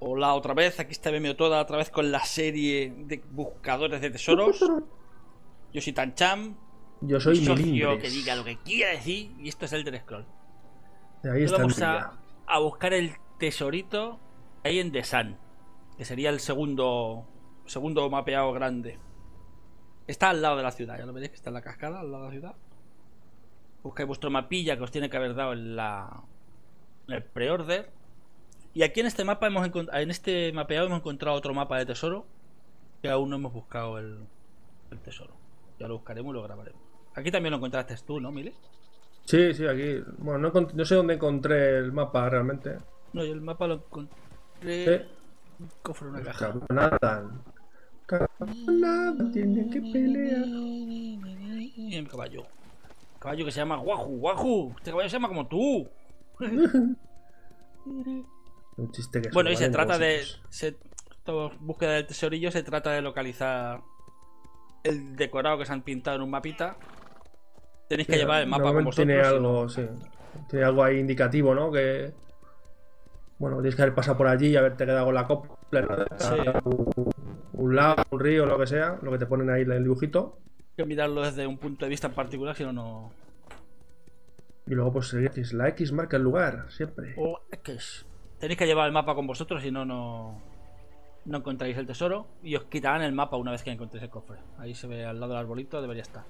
Hola otra vez, aquí está BMO toda otra vez con la serie de buscadores de tesoros. Yo soy Tancham, Yo soy socio que diga lo que quiera decir y esto es el del Scroll. Ahí está vamos a, a buscar el tesorito ahí en The Sun, que sería el segundo segundo mapeado grande. Está al lado de la ciudad, ya lo veréis que está en la cascada, al lado de la ciudad. Buscáis vuestro mapilla que os tiene que haber dado en la en el pre-order. Y aquí en este mapa hemos en este mapeado hemos encontrado otro mapa de tesoro que aún no hemos buscado el, el tesoro. Ya lo buscaremos y lo grabaremos. Aquí también lo encontraste tú, ¿no, Mile? Sí, sí, aquí. Bueno, no, no sé dónde encontré el mapa realmente. No, yo el mapa lo encontré. Sí. Un cofre, una caja. Nada. Nada, tiene que pelear. Y el caballo. Caballo que se llama Guaju, Guaju. Este caballo se llama como tú. Un chiste que Bueno, y se trata de. Se, esto, búsqueda del tesorillo se trata de localizar el decorado que se han pintado en un mapita. Tenéis que Sí, llevar el mapa con vosotros. Tiene algo, sí. Tiene algo ahí indicativo, ¿no? Que. Bueno, tienes que haber pasado por allí y haberte quedado con la copla. Sí. Un, un lago, un río, lo que sea. Lo que te ponen ahí el dibujito. Hay que mirarlo desde un punto de vista en particular, si no, no. Y luego, pues. La X marca el lugar, siempre. O X. Tenéis que llevar el mapa con vosotros, si no, no. No encontráis el tesoro. Y os quitarán el mapa una vez que encontréis el cofre. Ahí se ve al lado del arbolito, debería estar.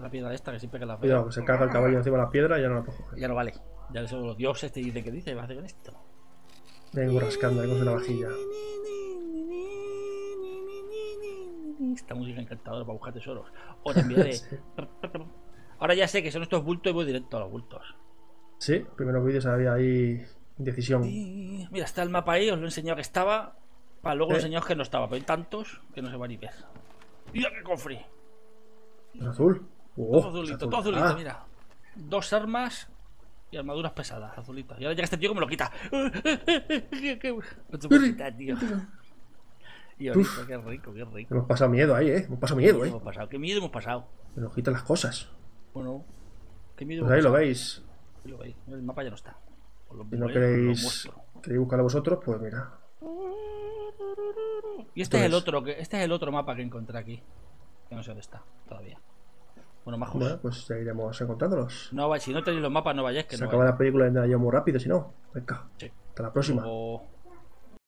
La piedra esta, que siempre que la veo. Cuidado, que se carga el caballo encima de la piedra y ya no la puedo coger. Ya no vale. Ya eso los dioses te dicen que dice, ¿qué vas a hacer con esto? Vengo rascando ahí con una vajilla. Esta música encantadora para buscar tesoros. O también de. Sí. Ahora ya sé que son estos bultos y voy directo a los bultos. Sí, primeros vídeos había ahí indecisión. Y- Mira, está el mapa ahí, os lo he enseñado que estaba. Para luego Eh. enseñaros que no estaba, pero hay tantos que no se va ni ver. ¡Mira qué cofre! ¿Es azul? Oh, todo es azulito, azul. todo azulito, Ah, mira. Dos armas y armaduras pesadas, azulitas. Y ahora llega este tío que me lo quita. No quitar, tío. Y ahorita, qué rico, qué rico. Hemos pasado miedo ahí, eh. Hemos pasado miedo, ¿Qué eh. hemos pasado? ¿Qué miedo hemos pasado? Me lo quitan las cosas. Bueno, qué miedo Pues hemos ahí lo veis. Ahí lo veis. El mapa ya no está. Si no queréis, queréis buscarlo vosotros, pues mira. Y este es el otro, que este es el otro mapa que encontré aquí. Que no sé dónde está todavía. Bueno, majos. Bueno, pues ya iremos encontrándolos. No, va- si no tenéis los mapas, no vayáis, que Se no acaba vayáis. la película de Nada muy rápido, si no. Venga. Sí. Hasta la próxima. Luego-